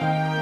Música